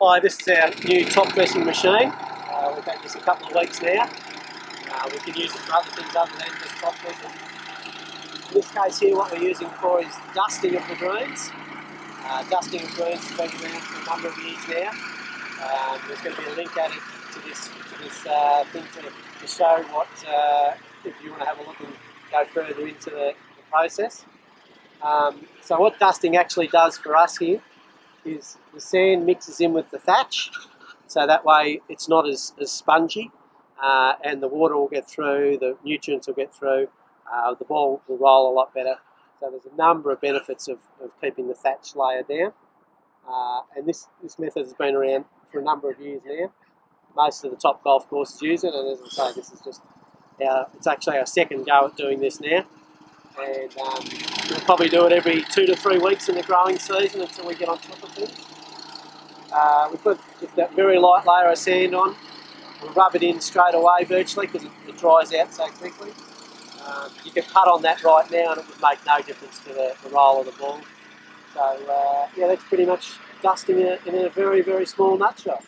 Hi, this is our new top dressing machine. Uh, we've had this a couple of weeks now. Uh, we can use it for other things other than just top dressing. In this case here, what we're using for is dusting of the greens. Uh, dusting of greens has been around for a number of years now. Um, there's going to be a link added to this to this uh, thing to, to show what uh, if you want to have a look and go further into the, the process. Um, so what dusting actually does for us here is the sand mixes in with the thatch, so that way it's not as, as spongy, uh, and the water will get through, the nutrients will get through, uh, the ball will roll a lot better. So there's a number of benefits of, of keeping the thatch layer down, uh, and this, this method has been around for a number of years now. Most of the top golf courses use it, and as I say, this is just our, it's actually our second go at doing this now and um, we'll probably do it every two to three weeks in the growing season until we get on top of things. Uh, we put just that very light layer of sand on. We'll rub it in straight away virtually because it, it, dries out so quickly. Um, you can cut on that right now and it would make no difference to the, the roll of the ball. So uh, yeah, that's pretty much dusting in a, in a very, very small nutshell.